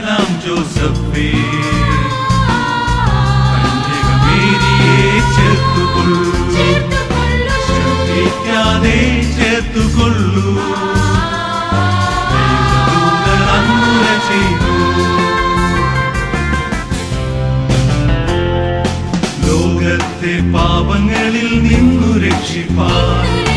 നാം ജോസഫേ ചേർത്തുകൊള്ളൂക്കാതെ ചേർത്തുകൊള്ളൂ. ചെയ്തു. ലോകത്തെ പാപങ്ങളിൽ നിന്നു രക്ഷിപ്പാൻ.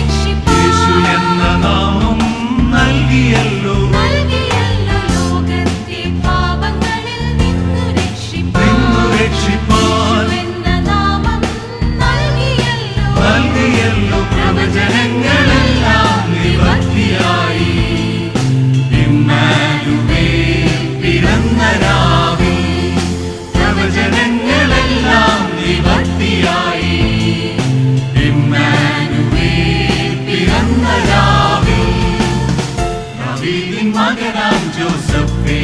മകനാം ജോസഫേ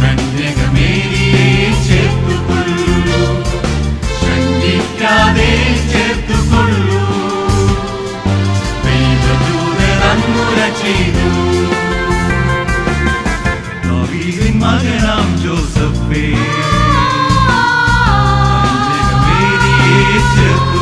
കന്യകമേരി ചേർത്തുകൊള്ളൂ ശങ്കിക്കാതെ ചേർത്തുകൊള്ളൂ ദൈവദൂതർ അന്നുര ചെയ്തു മകനാം ജോസഫേ കന്യകമേരിയെ ചേർത്തു